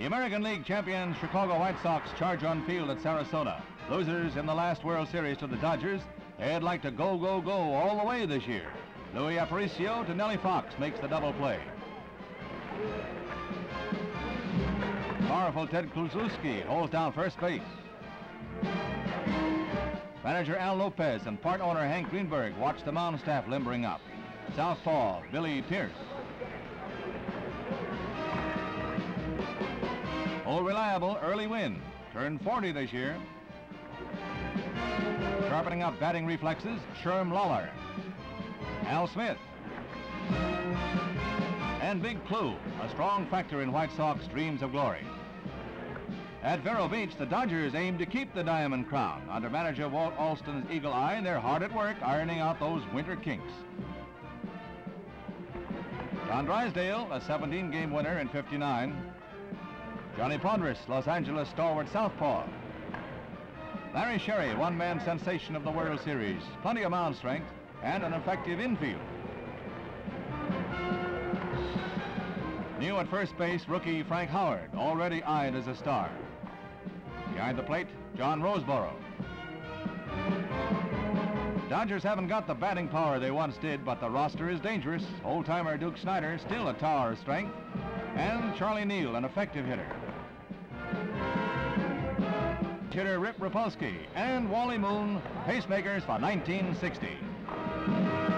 The American League champions Chicago White Sox charge on field at Sarasota. Losers in the last World Series to the Dodgers, they'd like to go, go, go all the way this year. Louis Aparicio to Nellie Fox makes the double play. Powerful Ted Kluszewski holds down first base. Manager Al Lopez and part owner Hank Greenberg watch the mound staff limbering up. Southpaw Billy Pierce. Old reliable Early Wynn. Turned 40 this year. Sharpening up batting reflexes, Sherm Lollar. Al Smith. And Big Klu, a strong factor in White Sox dreams of glory. At Vero Beach, the Dodgers aim to keep the Diamond Crown. Under manager Walt Alston's eagle eye, and they're hard at work ironing out those winter kinks. Don Drysdale, a 17-game winner in 59. Johnny Podres, Los Angeles stalwart southpaw. Larry Sherry, one-man sensation of the World Series. Plenty of mound strength and an effective infield. New at first base, rookie Frank Howard, already eyed as a star. Behind the plate, John Roseboro. Dodgers haven't got the batting power they once did, but the roster is dangerous. Old-timer Duke Snider, still a tower of strength, and Charlie Neal, an effective hitter hitter Rip Repulski and Wally Moon, pacemakers for 1960.